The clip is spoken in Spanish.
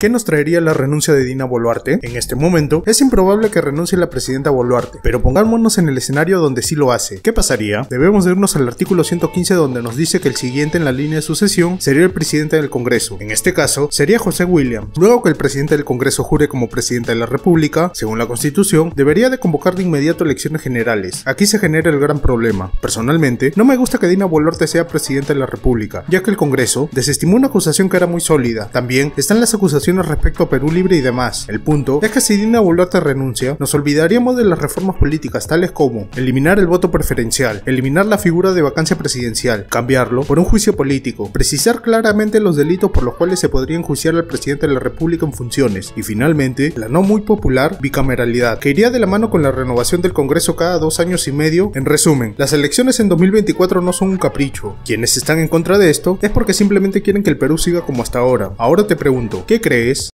¿Qué nos traería la renuncia de Dina Boluarte? En este momento, es improbable que renuncie la presidenta Boluarte, pero pongámonos en el escenario donde sí lo hace. ¿Qué pasaría? Debemos de irnos al artículo 115 donde nos dice que el siguiente en la línea de sucesión sería el presidente del Congreso. En este caso, sería José Williams. Luego que el presidente del Congreso jure como presidente de la República, según la Constitución, debería de convocar de inmediato elecciones generales. Aquí se genera el gran problema. Personalmente, no me gusta que Dina Boluarte sea presidenta de la República, ya que el Congreso desestimó una acusación que era muy sólida. También están las acusaciones respecto a Perú Libre y demás. El punto es que si Dina Boluarte renuncia, nos olvidaríamos de las reformas políticas tales como eliminar el voto preferencial, eliminar la figura de vacancia presidencial, cambiarlo por un juicio político, precisar claramente los delitos por los cuales se podría enjuiciar al presidente de la República en funciones y finalmente la no muy popular bicameralidad, que iría de la mano con la renovación del Congreso cada dos años y medio. En resumen, las elecciones en 2024 no son un capricho. Quienes están en contra de esto es porque simplemente quieren que el Perú siga como hasta ahora. Ahora te pregunto, ¿qué crees? redes